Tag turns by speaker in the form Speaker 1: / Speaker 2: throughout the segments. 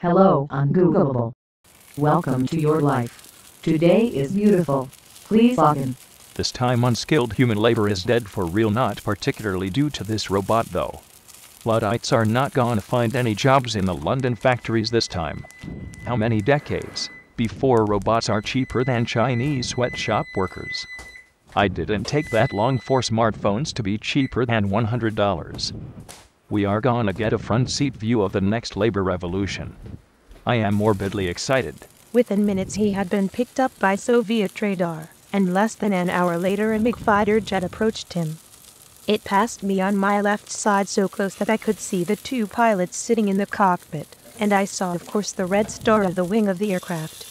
Speaker 1: Hello, ungoogleable. Welcome to your life. Today is beautiful. Please log in.
Speaker 2: This time unskilled human labor is dead for real not particularly due to this robot though. Luddites are not gonna find any jobs in the London factories this time. How many decades before robots are cheaper than Chinese sweatshop workers? I didn't take that long for smartphones to be cheaper than $100. We are gonna get a front seat view of the next labor revolution. I am morbidly excited.
Speaker 3: Within minutes he had been picked up by Soviet radar, and less than an hour later a MiG fighter jet approached him. It passed me on my left side so close that I could see the two pilots sitting in the cockpit, and I saw of course the red star of the wing of the aircraft.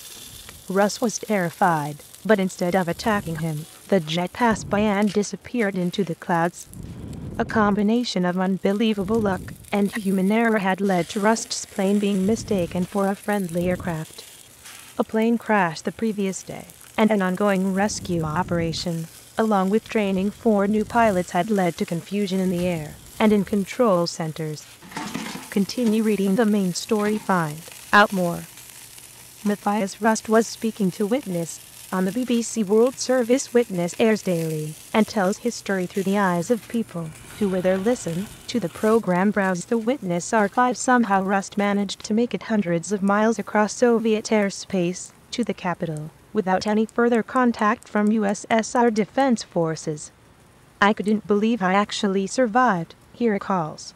Speaker 3: Rust was terrified, but instead of attacking him, the jet passed by and disappeared into the clouds. A combination of unbelievable luck and human error had led to Rust's plane being mistaken for a friendly aircraft. A plane crash the previous day, and an ongoing rescue operation, along with training four new pilots, had led to confusion in the air and in control centers. Continue reading the main story, find out more. Matthias Rust was speaking to Witness on the BBC World Service Witness airs daily and tells history through the eyes of people who either listen to the program browse the Witness archive somehow Rust managed to make it hundreds of miles across Soviet airspace to the capital without any further contact from USSR defense forces. I couldn't believe I actually survived, he recalls.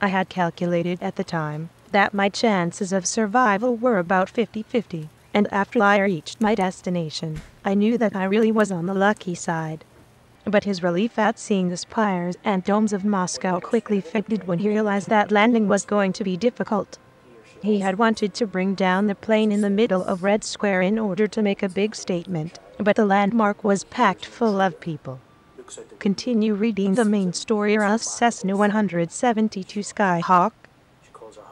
Speaker 3: I had calculated at the time that my chances of survival were about 50-50 and after I reached my destination, I knew that I really was on the lucky side. But his relief at seeing the spires and domes of Moscow quickly faded when he realized that landing was going to be difficult. He had wanted to bring down the plane in the middle of Red Square in order to make a big statement, but the landmark was packed full of people. Continue reading the main story of Cessna 172 Skyhawk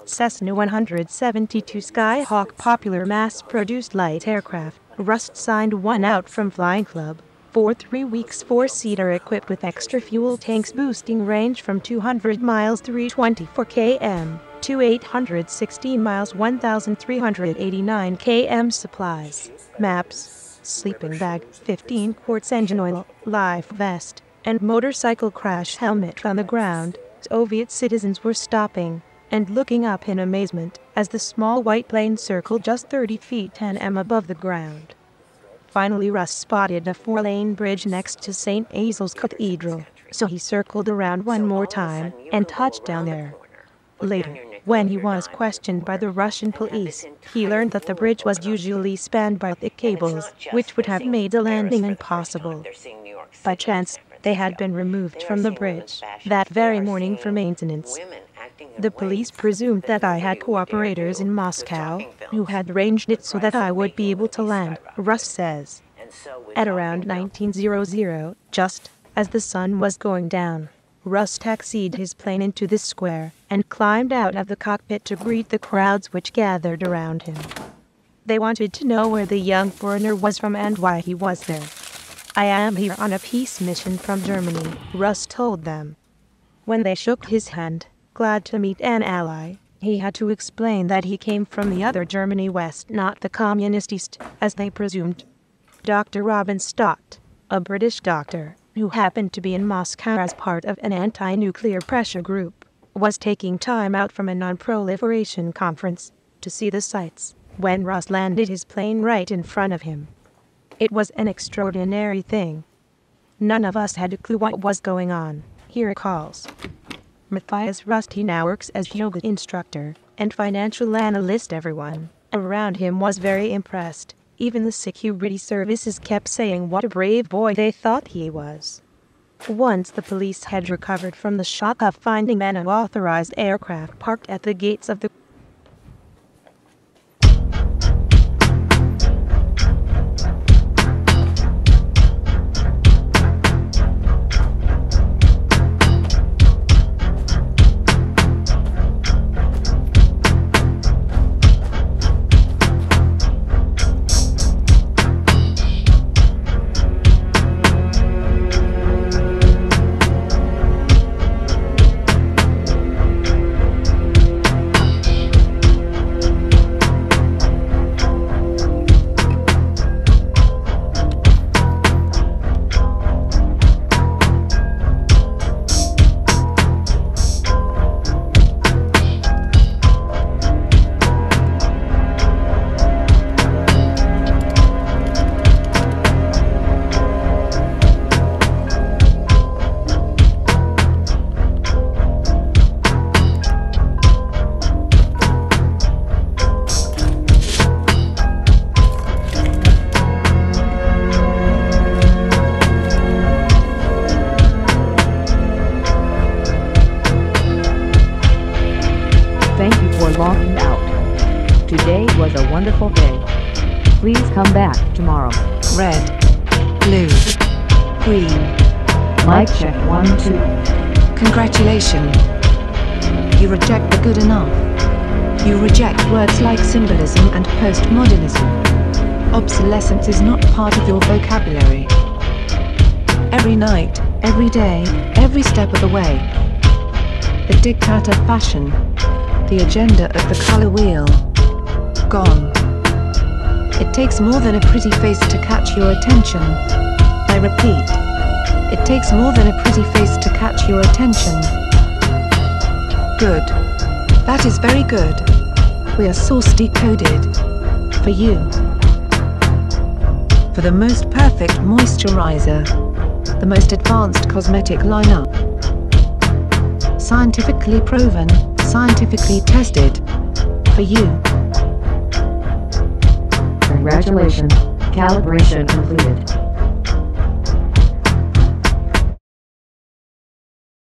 Speaker 3: Cessna 172 Skyhawk popular mass-produced light aircraft. Rust signed one out from Flying Club. For three weeks four-seater equipped with extra fuel tanks boosting range from 200 miles 324 km to 816 miles 1389 km supplies, maps, sleeping bag, 15 quarts engine oil, life vest, and motorcycle crash helmet on the ground. Soviet citizens were stopping and looking up in amazement as the small white plane circled just 30 feet 10 m above the ground. Finally Rust spotted a four-lane bridge next to St. Basil's Cathedral, so he circled around one more time and touched down there. Later, when he was questioned by the Russian police, he learned that the bridge was usually spanned by thick cables, which would have made the landing impossible. By chance, they had been removed from the bridge that very morning for maintenance. The police presumed that I had cooperators in Moscow who had arranged it so that I would be able to land, Rust says. At around 1900, just as the sun was going down, Rust taxied his plane into the square and climbed out of the cockpit to greet the crowds which gathered around him. They wanted to know where the young foreigner was from and why he was there. I am here on a peace mission from Germany, Rust told them. When they shook his hand, glad to meet an ally, he had to explain that he came from the other Germany West, not the Communist East, as they presumed. Dr. Robin Stott, a British doctor, who happened to be in Moscow as part of an anti-nuclear pressure group, was taking time out from a non-proliferation conference to see the sights when Rust landed his plane right in front of him. It was an extraordinary thing. None of us had a clue what was going on, he recalls. Matthias Rusty now works as yoga instructor and financial analyst. Everyone around him was very impressed. Even the security services kept saying what a brave boy they thought he was. Once the police had recovered from the shock of finding an unauthorized aircraft parked at the gates of the
Speaker 1: wonderful day. Please come back tomorrow.
Speaker 4: red, blue, green.
Speaker 1: Mic check 1 2.
Speaker 4: Congratulations. You reject the good enough. You reject words like symbolism and postmodernism. Obsolescence is not part of your vocabulary. Every night, every day, every step of the way. The diktat of fashion. The agenda of the color wheel. Gone. It takes more than a pretty face to catch your attention. I repeat. It takes more than a pretty face to catch your attention. Good. That is very good. We are source decoded. For you. For the most perfect moisturizer. The most advanced cosmetic lineup. Scientifically proven, scientifically tested. For you.
Speaker 1: Congratulations. Calibration completed.